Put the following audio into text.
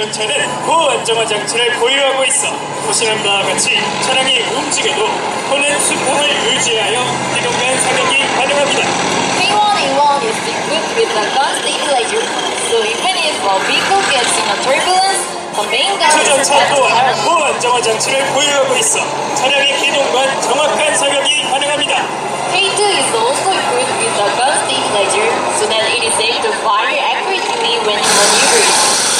K1 전차는 고안정화 장치를 보유하고 있어 보시는 바와 같이 차량이 움직여도 혼은 수평을 유지하여 이동간 사격이 가능합니다. K1A1 is equipped with advanced stabilizer, so even if a vehicle gets in a turbulence, the main gun is 추전차 set to 또한 have 고안정화 장치를 보유하고 있어 차량의 기동간 정확한 사격이 가능합니다. K2 is also equipped with advanced stabilizer, so that it is able to fire accurately when maneuvering.